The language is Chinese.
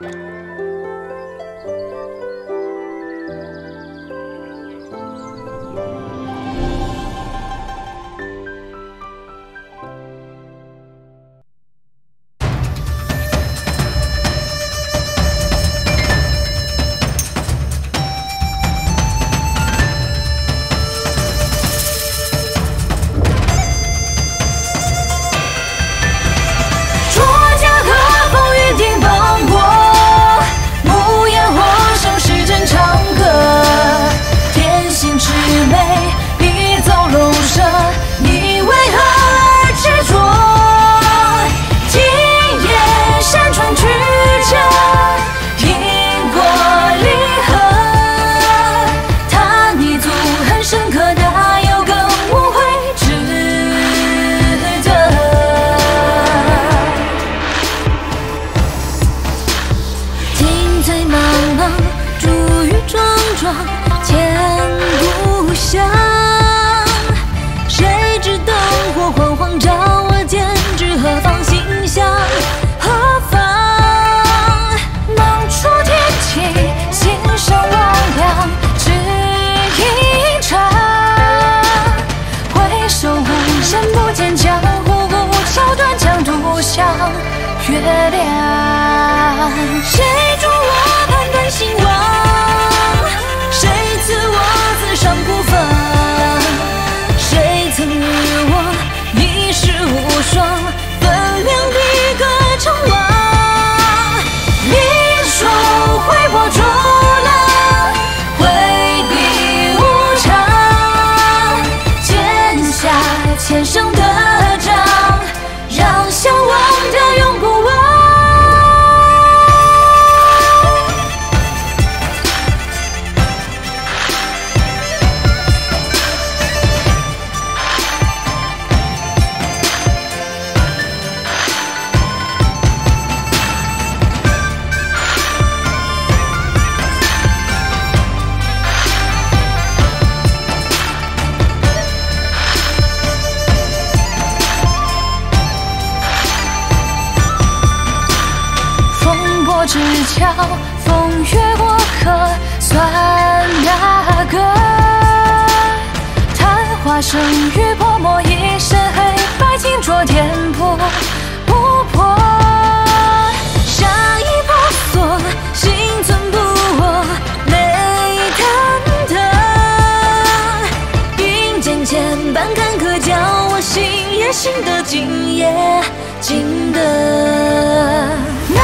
Música 心古香。谁知灯火昏黄照我间，知何方心向？何方？梦出天际，心生望凉，只一场。回首无声不见江湖古桥断肠独向月亮。谁风波之桥，风月过客，算哪个？昙花生于泼墨一身黑，白金着天破不破。杀意婆娑，心存不我，泪忐忑。并肩千般坎坷，叫我心也心得，今夜尽得。那